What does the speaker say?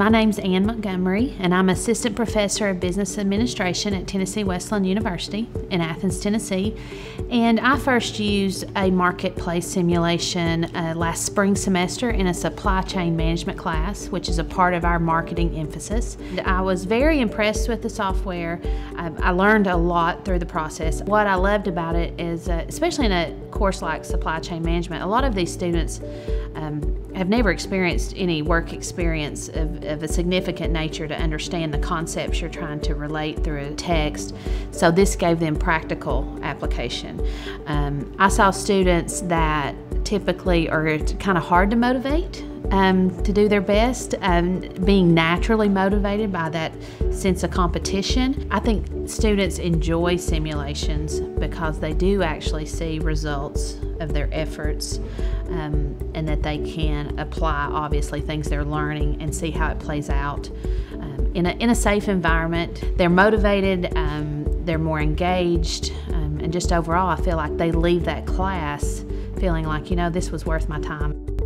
My name's Anne Montgomery, and I'm Assistant Professor of Business Administration at Tennessee Wesleyan University in Athens, Tennessee. And I first used a marketplace simulation uh, last spring semester in a supply chain management class, which is a part of our marketing emphasis. I was very impressed with the software. I, I learned a lot through the process. What I loved about it is, uh, especially in a course like supply chain management, a lot of these students um, have never experienced any work experience of, of, a significant nature to understand the concepts you're trying to relate through a text. So this gave them practical application. Um, I saw students that typically are kind of hard to motivate um, to do their best, um, being naturally motivated by that sense of competition. I think students enjoy simulations because they do actually see results of their efforts um, and that they can apply, obviously, things they're learning and see how it plays out. Um, in, a, in a safe environment, they're motivated, um, they're more engaged, um, and just overall, I feel like they leave that class feeling like, you know, this was worth my time.